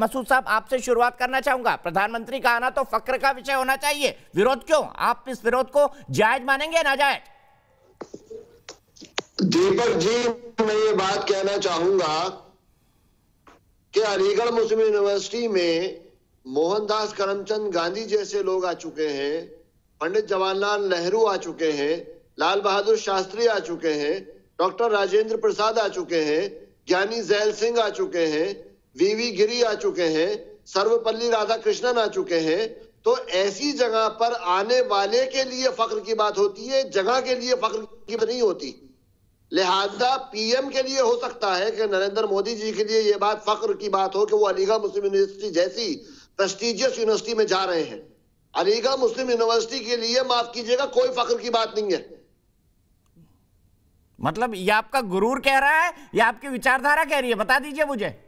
मसूद साहब, आपसे शुरुआत करना चाहूँगा। प्रधानमंत्री का आना तो फक्र का विषय होना चाहिए। विरोध क्यों? आप इस विरोध को जायज़ मानेंगे ना जायज़ दीपक जी, मैं ये बात कहना चाहूँगा कि अलीगढ़ मुस्लिम यूनिवर्सिटी में मोहनदास करमचंद गांधी जैसे लोग आ चुके हैं, पंडित जवाहरलाल नेहरू आ चुके हैं, लाल बहादुर शास्त्री आ चुके हैं, डॉक्टर राजेंद्र प्रसाद आ चुके हैं, ज्ञानी जैल सिंह आ चुके हैं वीवी गिरी आ चुके हैं, सर्वपल्ली राधा कृष्णन आ चुके हैं तो ऐसी जगह पर आने वाले के लिए फख्र की बात होती है, जगह के लिए फख्र की नहीं होती। लिहाजा पीएम के लिए हो सकता है कि नरेंद्र मोदी जी के लिए यह बात फख्र की बात हो कि वो अलीगढ़ मुस्लिम यूनिवर्सिटी जैसी प्रेस्टिजियस यूनिवर्सिटी में जा रहे हैं। अलीगढ़ मुस्लिम यूनिवर्सिटी के लिए माफ़ कीजिएगा, कोई फख्र की बात नहीं है। मतलब ये आपका गुरूर कह रहा है, या आपकी विचारधारा कह रही है, बता दीजिए मुझे।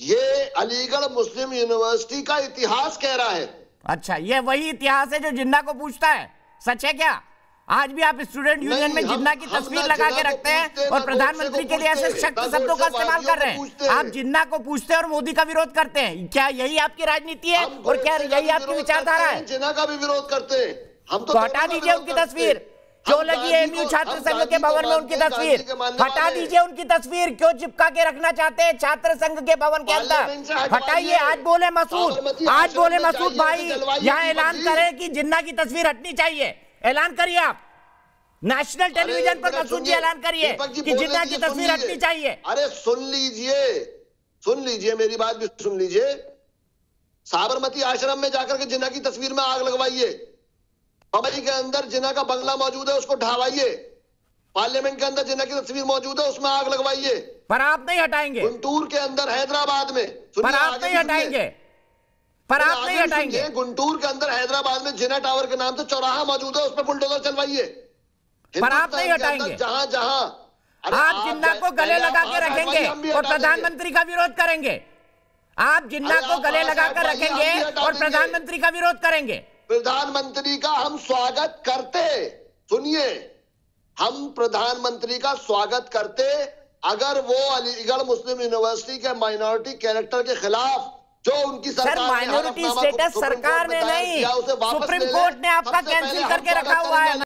ये अलीगढ़ मुस्लिम यूनिवर्सिटी का इतिहास कह रहा है। अच्छा ये वही इतिहास है जो जिन्ना को पूछता है। सच है क्या? आज भी आप स्टूडेंट यूनियन में जिन्ना की तस्वीर लगा के रखते हैं और प्रधानमंत्री के लिए ऐसे शक्त शब्दों का इस्तेमाल कर रहे हैं। आप जिन्ना को पूछते हैं और मोदी का विरोध करते हैं। क्या यही आपकी राजनीति है और क्या यही आपकी विचारधारा है जिन्ना का भी विरोध करते हैं। हम तो हटा दीजिए उनकी तस्वीर। क्यों लगी है एमयू छात्र संघ के भवन में उनकी तस्वीर। हटा दीजिए उनकी तस्वीर क्यों चिपका के रखना चाहते हैं छात्र संघ के भवन के अंदर? हटाइए आज बोले मसूद आज बोले मसूद भाई यहाँ ऐलान करें कि जिन्ना की तस्वीर हटनी चाहिए। ऐलान करिए आप। नेशनल टेलीविज़न पर मसूद जी ऐलान करिए कि जिन्ना की तस्वीर हटनी चाहिए। अरे सुन लीजिए सुन लीजिए मेरी बात भी सुन लीजिए। साबरमती आश्रम में जाकर के जिन्ना की तस्वीर में आग लगवाइए। बम्बई के अंदर जिना का बंगला मौजूद है उसको ढावाइए पार्लियामेंट के अंदर जिना की तस्वीर मौजूद है उसमें आग लगवाइए। पर आप नहीं हटाएँगे। गुंटूर के अंदर हैदराबाद में। पर आप नहीं हटाएँगे। पर आप नहीं हटाएँगे। गुंटूर के अंदर हैदराबाद में जिना टावर के नाम से चौराहा मौजूद है उसमें बुलडोजर चलवाइए। पर आप नहीं हटाएँगे। जहाँ जहाँ। आप जिन्ना को गले लगा के रखेंगे और प्रधानमंत्री का विरोध करेंगे। आप जिन्ना को गले लगा कर रखेंगे और प्रधानमंत्री का विरोध करेंगे। प्रधानमंत्री का हम स्वागत करते। सुनिए हम प्रधानमंत्री का स्वागत करते। अगर वो अलीगढ़ मुस्लिम यूनिवर्सिटी के माइनॉरिटी कैरेक्टर के खिलाफ जो उनकी सरकार सर माइनॉरिटी स्टेटस सरकार ने नहीं सुप्रीम कोर्ट ने आपका कैंसिल करके रखा हुआ है।